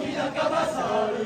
Gina Cavazal.